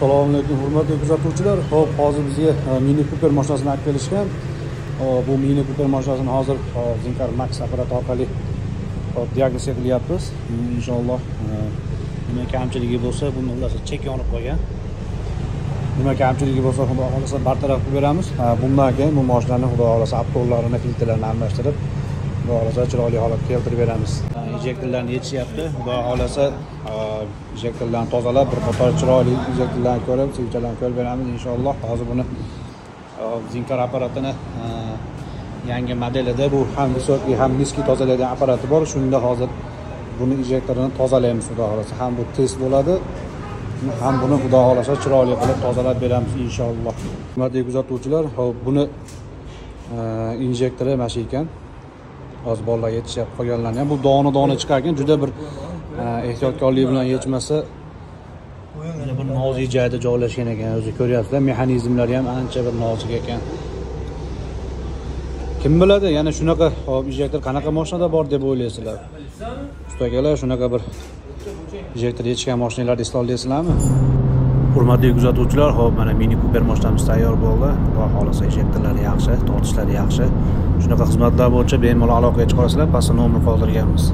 assalomu alaykum hurmatli kuzatuvchilar. Ho'p hozir bizga e, mini kuper mashinasini olib kelishgan. Hop, bu mini kuper mashinasini hozir e, zinkar max apparati orqali hop, diagnostika qilyapmiz. Inshaalloh nima kamchiligi bo'lsa buni xullas chek yonib qolgan nima kamchiligi bo'lsa xudo xohlasa bartaraf qilib beramiz. Ha, bundan keyin bu mashinani xudo xohlasa aptollarini filtrlarini almashtirib xudo xohlasa chiroyli holatga keltirib beramiz. Injektorlarni yechishyapti xudo xohlasa injektorlarni e, tozalab bir qator chiroyli injektorlarni ko'rib suyuchalarni ko'rib beramiz inshaalloh. Hozir buni e, zinkar apparatini e, yangi modelida bu ham высокий ham низкий tozalaydigan apparati bor. Shunda hozir buni injektorini tozalaymiz xudo xohlasa. Ham bu test bo'ladi ham buni xudo xohlasa chiroyli qilib tozalab beramiz inshaalloh. Hurmatli kuzatuvchilar hop buni injektori mana shu ekan. Hozir bolalar yetishib qolganlarni ham bu dona dona chiqar ekan juda bir e, ehtiyotkorlik bilan yechmasa mana bir nozik joyda joylashgan ekan. O'zi ko'ryapsizlar mexanizmlari ham ancha bir nozik ekan. Kim biladi yana shunaqa hop injektor qanaqa mashinada bor deb o'ylaysizlar. Usta akalar shunaqa bir injektor yechgan mashinalarni eslolmaysizlarmi hurmatli kuzatuvchilar hop mana mini kuper mashinamiz tayyor bo'ldi. Xudo xohlasa injektorlari yaxshi tortishlari yaxshi. Shunaqa xizmatlar bo'yicha bemalol aloqaga chiqa olasizlar pastda nomer qoldirganmiz.